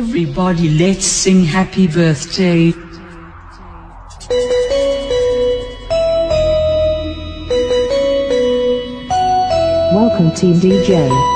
Everybody let's sing happy birthday. Welcome Team DJ.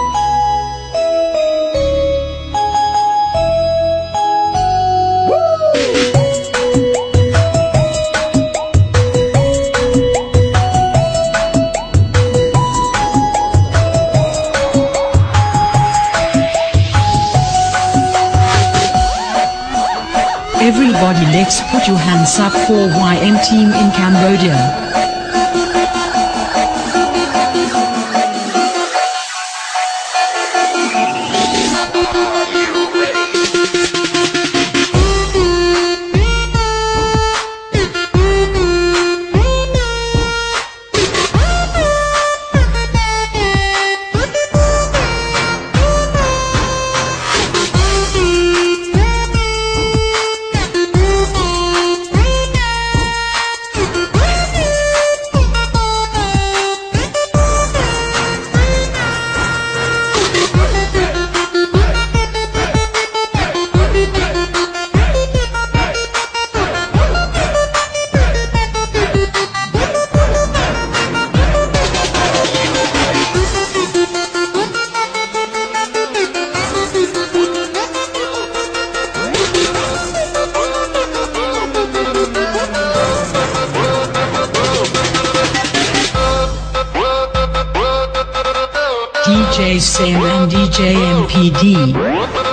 Everybody let's put your hands up for YM team in Cambodia. DJ Sam and DJ MPD.